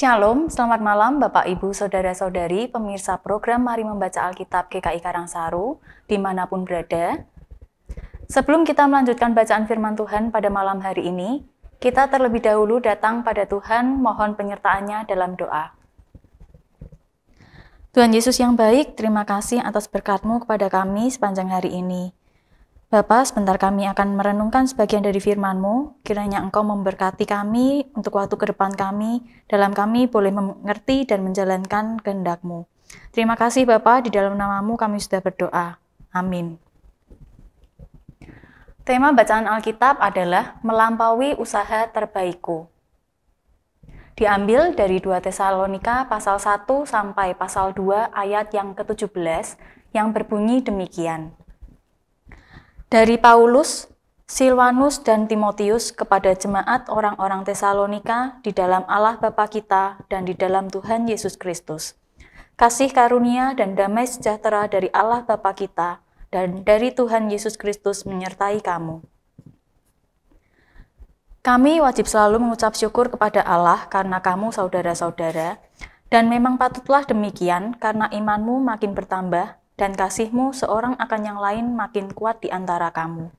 Shalom, selamat malam Bapak Ibu Saudara-saudari pemirsa program Mari Membaca Alkitab GKI Karangsaru di mana pun berada. Sebelum kita melanjutkan bacaan firman Tuhan pada malam hari ini, kita terlebih dahulu datang pada Tuhan mohon penyertaannya dalam doa. Tuhan Yesus yang baik, terima kasih atas berkat-Mu kepada kami sepanjang hari ini. Bapak, sebentar kami akan merenungkan sebagian dari firman-Mu. Kiranya Engkau memberkati kami untuk waktu ke depan kami, dalam kami boleh mengerti dan menjalankan kehendak-Mu. Terima kasih Bapak, di dalam namamu kami sudah berdoa. Amin. Tema bacaan Alkitab adalah melampaui usaha terbaikku. Diambil dari 2 Tesalonika pasal 1 sampai pasal 2 ayat yang ke-17 yang berbunyi demikian. Dari Paulus, Silvanus dan Timotius kepada jemaat orang-orang Tesalonika di dalam Allah Bapa kita dan di dalam Tuhan Yesus Kristus. Kasih karunia dan damai sejahtera dari Allah Bapa kita dan dari Tuhan Yesus Kristus menyertai kamu. Kami wajib selalu mengucap syukur kepada Allah karena kamu saudara-saudara, dan memang patutlah demikian karena imanmu makin bertambah dan kasihmu seorang akan yang lain makin kuat di antara kamu.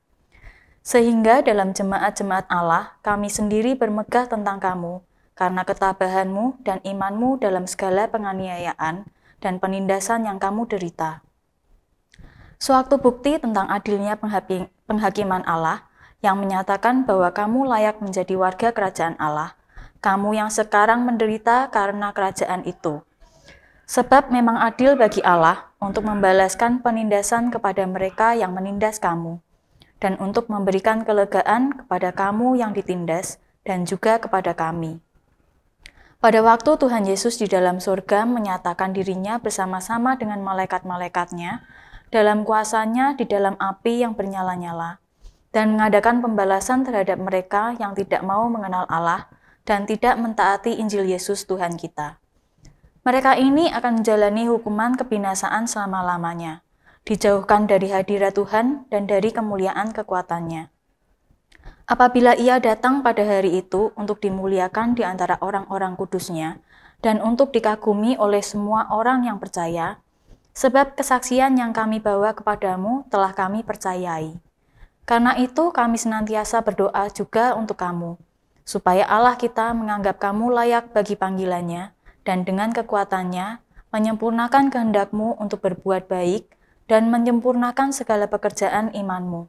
Sehingga dalam jemaat-jemaat Allah, kami sendiri bermegah tentang kamu, karena ketabahanmu dan imanmu dalam segala penganiayaan dan penindasan yang kamu derita. Suatu bukti tentang adilnya penghakiman Allah yang menyatakan bahwa kamu layak menjadi warga kerajaan Allah, kamu yang sekarang menderita karena kerajaan itu, Sebab memang adil bagi Allah untuk membalaskan penindasan kepada mereka yang menindas kamu, dan untuk memberikan kelegaan kepada kamu yang ditindas, dan juga kepada kami. Pada waktu Tuhan Yesus di dalam surga menyatakan dirinya bersama-sama dengan malaikat-malaikatnya, dalam kuasanya di dalam api yang bernyala-nyala, dan mengadakan pembalasan terhadap mereka yang tidak mau mengenal Allah dan tidak mentaati Injil Yesus Tuhan kita. Mereka ini akan menjalani hukuman kebinasaan selama-lamanya, dijauhkan dari hadirat Tuhan dan dari kemuliaan kekuatannya. Apabila ia datang pada hari itu untuk dimuliakan di antara orang-orang kudusnya, dan untuk dikagumi oleh semua orang yang percaya, sebab kesaksian yang kami bawa kepadamu telah kami percayai. Karena itu kami senantiasa berdoa juga untuk kamu, supaya Allah kita menganggap kamu layak bagi panggilannya, dan dengan kekuatannya menyempurnakan kehendakmu untuk berbuat baik dan menyempurnakan segala pekerjaan imanmu.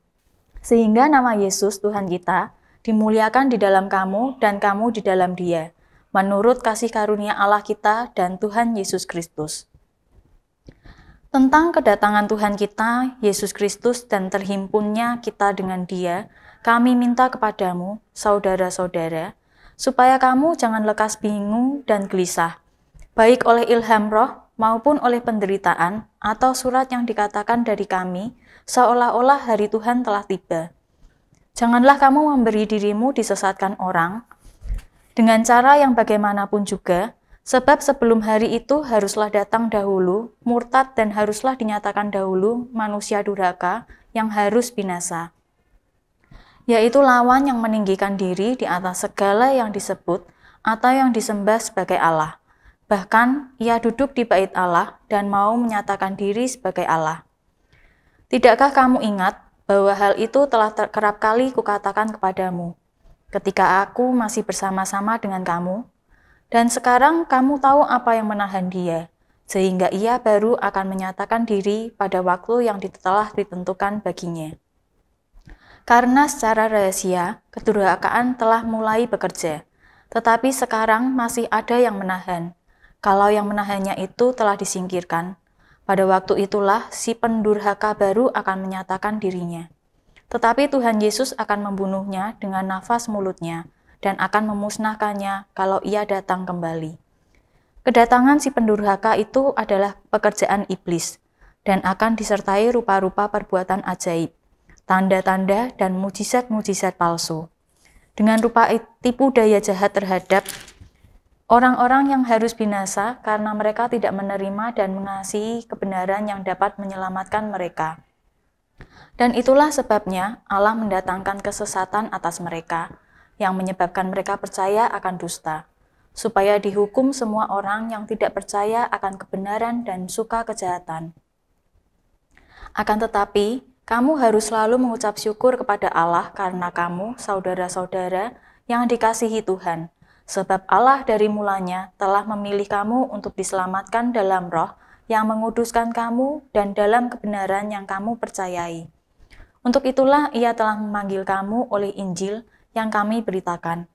Sehingga nama Yesus Tuhan kita dimuliakan di dalam kamu dan kamu di dalam dia, menurut kasih karunia Allah kita dan Tuhan Yesus Kristus. Tentang kedatangan Tuhan kita, Yesus Kristus, dan terhimpunnya kita dengan dia, kami minta kepadamu, saudara-saudara, supaya kamu jangan lekas bingung dan gelisah, baik oleh ilham roh maupun oleh penderitaan atau surat yang dikatakan dari kami, seolah-olah hari Tuhan telah tiba. Janganlah kamu memberi dirimu disesatkan orang dengan cara yang bagaimanapun juga, sebab sebelum hari itu haruslah datang dahulu murtad dan haruslah dinyatakan dahulu manusia durhaka yang harus binasa. Yaitu lawan yang meninggikan diri di atas segala yang disebut atau yang disembah sebagai Allah Bahkan ia duduk di bait Allah dan mau menyatakan diri sebagai Allah. Tidakkah kamu ingat bahwa hal itu telah kerap kali kukatakan kepadamu ketika aku masih bersama-sama dengan kamu? Dan sekarang kamu tahu apa yang menahan dia, sehingga ia baru akan menyatakan diri pada waktu yang telah ditentukan baginya. Karena secara rahasia, kedurhakaan telah mulai bekerja, tetapi sekarang masih ada yang menahan, kalau yang menahannya itu telah disingkirkan, pada waktu itulah si pendurhaka baru akan menyatakan dirinya. Tetapi Tuhan Yesus akan membunuhnya dengan nafas mulutnya dan akan memusnahkannya kalau ia datang kembali. Kedatangan si pendurhaka itu adalah pekerjaan iblis dan akan disertai rupa-rupa perbuatan ajaib, tanda-tanda dan mujizat-mujizat palsu. Dengan rupa tipu daya jahat terhadap Orang-orang yang harus binasa karena mereka tidak menerima dan mengasihi kebenaran yang dapat menyelamatkan mereka. Dan itulah sebabnya Allah mendatangkan kesesatan atas mereka, yang menyebabkan mereka percaya akan dusta, supaya dihukum semua orang yang tidak percaya akan kebenaran dan suka kejahatan. Akan tetapi, kamu harus selalu mengucap syukur kepada Allah karena kamu, saudara-saudara, yang dikasihi Tuhan, sebab Allah dari mulanya telah memilih kamu untuk diselamatkan dalam roh yang menguduskan kamu dan dalam kebenaran yang kamu percayai. Untuk itulah ia telah memanggil kamu oleh Injil yang kami beritakan,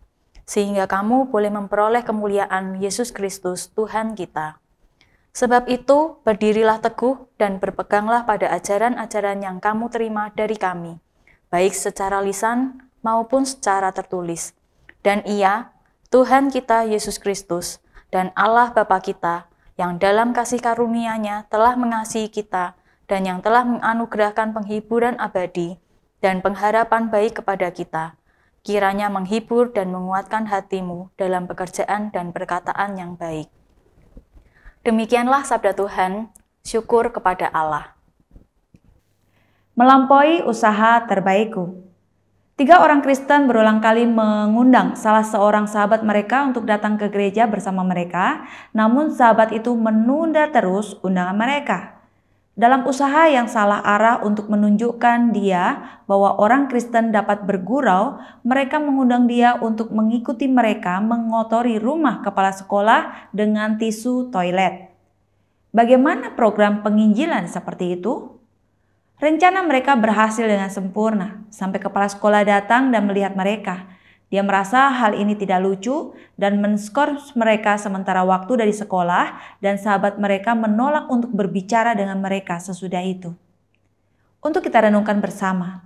sehingga kamu boleh memperoleh kemuliaan Yesus Kristus Tuhan kita. Sebab itu, berdirilah teguh dan berpeganglah pada ajaran-ajaran yang kamu terima dari kami, baik secara lisan maupun secara tertulis. Dan ia, Tuhan kita Yesus Kristus, dan Allah Bapa kita, yang dalam kasih karunia-Nya telah mengasihi kita dan yang telah menganugerahkan penghiburan abadi dan pengharapan baik kepada kita, kiranya menghibur dan menguatkan hatimu dalam pekerjaan dan perkataan yang baik. Demikianlah sabda Tuhan, syukur kepada Allah. Melampaui usaha terbaikku. Tiga orang Kristen berulang kali mengundang salah seorang sahabat mereka untuk datang ke gereja bersama mereka, namun sahabat itu menunda terus undangan mereka. Dalam usaha yang salah arah untuk menunjukkan dia bahwa orang Kristen dapat bergurau, mereka mengundang dia untuk mengikuti mereka mengotori rumah kepala sekolah dengan tisu toilet. Bagaimana program penginjilan seperti itu? Rencana mereka berhasil dengan sempurna sampai kepala sekolah datang dan melihat mereka. Dia merasa hal ini tidak lucu dan menskor mereka sementara waktu dari sekolah dan sahabat mereka menolak untuk berbicara dengan mereka sesudah itu. Untuk kita renungkan bersama,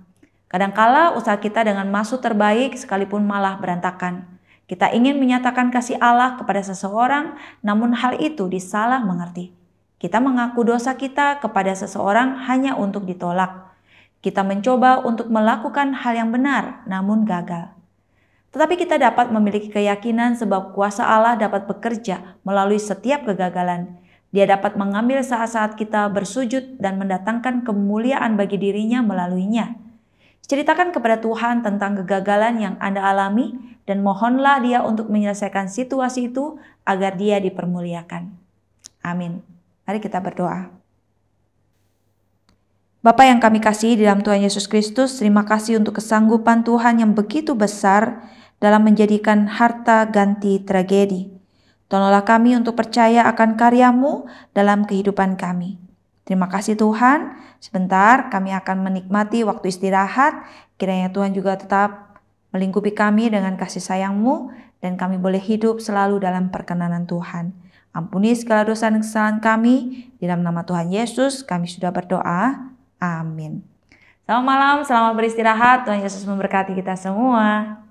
kadangkala usaha kita dengan masuk terbaik sekalipun malah berantakan. Kita ingin menyatakan kasih Allah kepada seseorang, namun hal itu disalah mengerti. Kita mengaku dosa kita kepada seseorang hanya untuk ditolak. Kita mencoba untuk melakukan hal yang benar, namun gagal. Tetapi kita dapat memiliki keyakinan sebab kuasa Allah dapat bekerja melalui setiap kegagalan. Dia dapat mengambil saat-saat kita bersujud dan mendatangkan kemuliaan bagi dirinya melaluinya. Ceritakan kepada Tuhan tentang kegagalan yang Anda alami dan mohonlah dia untuk menyelesaikan situasi itu agar dia dipermuliakan. Amin. Mari kita berdoa. Bapa yang kami kasih di dalam Tuhan Yesus Kristus, terima kasih untuk kesanggupan Tuhan yang begitu besar dalam menjadikan harta ganti tragedi. Tolonglah kami untuk percaya akan karyamu dalam kehidupan kami. Terima kasih Tuhan. Sebentar kami akan menikmati waktu istirahat. Kiranya Tuhan juga tetap melingkupi kami dengan kasih sayangmu dan kami boleh hidup selalu dalam perkenanan Tuhan. Ampuni segala dosa dan kesalahan kami. Di dalam nama Tuhan Yesus kami sudah berdoa. Amin. Selamat malam, selamat beristirahat. Tuhan Yesus memberkati kita semua.